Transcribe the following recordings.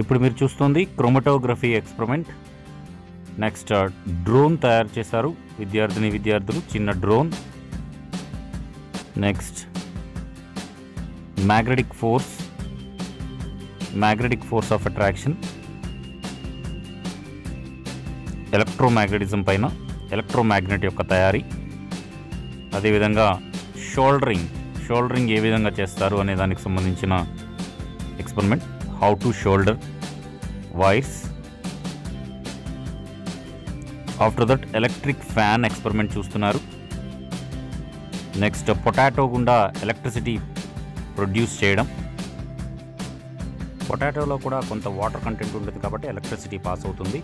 ఇప్పుడు మీరు చూస్తుంది క్రోమటోగ్రఫీ ఎక్స్పెరిమెంట్. నెక్స్ట్ డ్రోన్ తయారు చేశారు. విద్యార్థిని విద్యార్థులు చిన్న drone. Next magnetic force magnetic force of attraction electromagnetism పైన ఎలక్ట్రోమాగ్నెట్ యొక్క తయారీ. అదేవిధంగా షోల్డరింగ్ షోల్డరింగ్ ఏ విధంగా చేస్తారు అనే దానికి సంబంధించిన experiment how to solder wires. After that electric fan experiment చూస్తున్నారు. నెక్స్ట్ పొటాటో గుండా ఎలక్ట్రిసిటీ ప్రొడ్యూస్ చేయడం. పొటాటోలో కూడా కొంత వాటర్ కంటెంట్ ఉంటుంది కాబట్టి ఎలక్ట్రిసిటీ పాస్ అవుతుంది.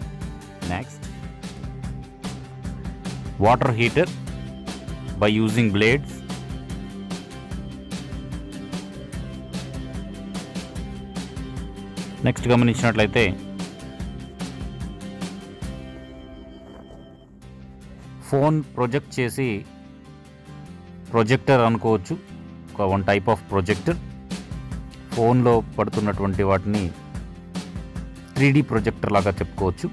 Next water heater by using blades next గమనించినట్లయితే ఫోన్ ప్రొజెక్ట్ చేసి ప్రొజెక్టర్ అనుకోవచ్చు. ఒక వన్ టైప్ ఆఫ్ ప్రొజెక్టర్. ఫోన్లో పడుతున్నటువంటి వాటిని త్రీ ప్రొజెక్టర్ లాగా చెప్పుకోవచ్చు.